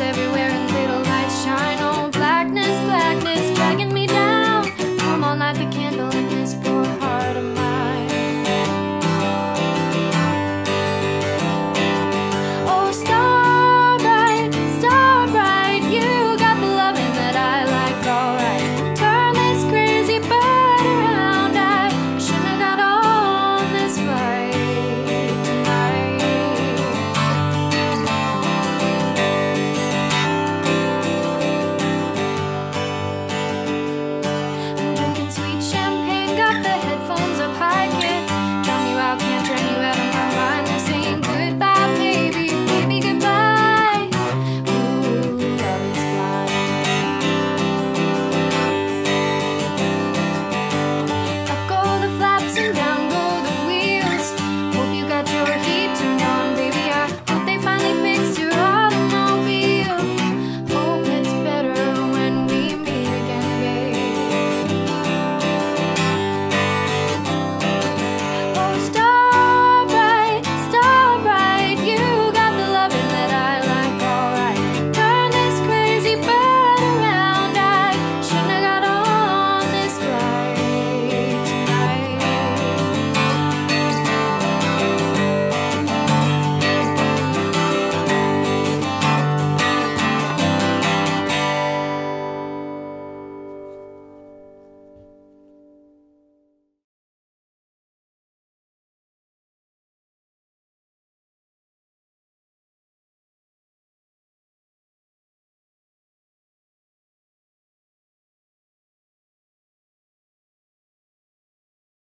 everywhere.